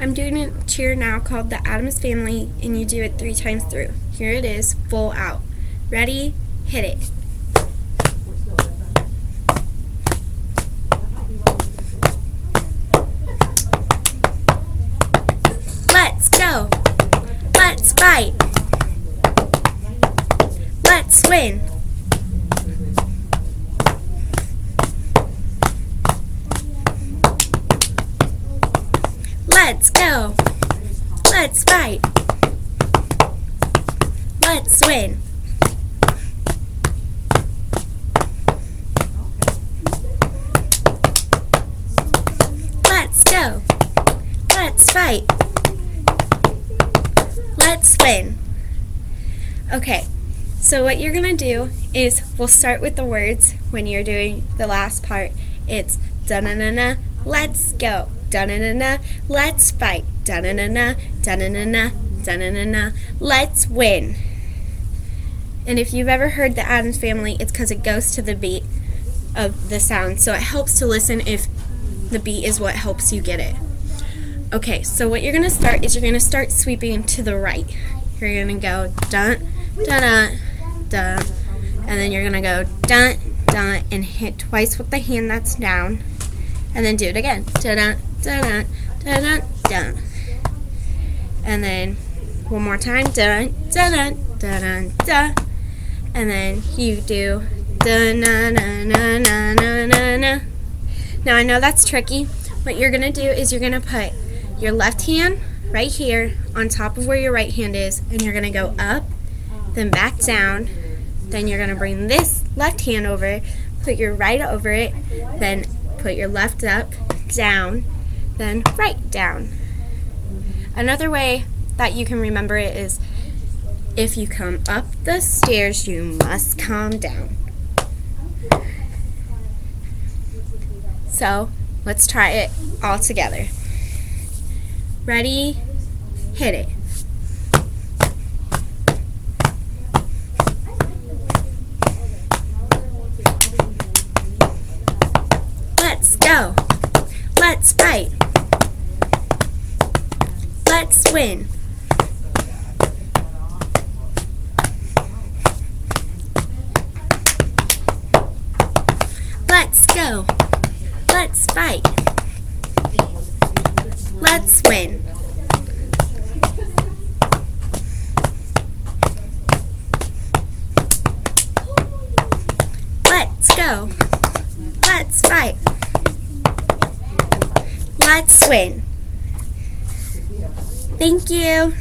I'm doing a cheer now called the Adams Family, and you do it three times through. Here it is, full out. Ready? Hit it. Let's go. Let's fight. Let's win. Let's fight. Let's win. Let's go. Let's fight. Let's win. Okay, so what you're gonna do is we'll start with the words when you're doing the last part. It's da na na na, let's go. Da na na na, let's fight. Da na na na, da na na na, da na na na, let's win. And if you've ever heard the Addams Family, it's because it goes to the beat of the sound. So it helps to listen if the beat is what helps you get it. Okay, so what you're gonna start is you're gonna start sweeping to the right. You're gonna go dun dun dun dun, and then you're gonna go dun dun and hit twice with the hand that's down, and then do it again. Dun dun dun dun dun, and then one more time. Dun dun dun dun dun, and then you do dun na na na na na na na. Now I know that's tricky. What you're gonna do is you're gonna put your left hand right here on top of where your right hand is, and you're gonna go up, then back down. Then you're gonna bring this left hand over, put your right over it, then put your left up, down, then right down. Another way that you can remember it is if you come up the stairs, you must calm down. So let's try it all together. Ready? Hit it. Let's fight. Let's win. Let's go. Let's fight. Let's win. Let's go. Let's fight. Let's win. Thank you.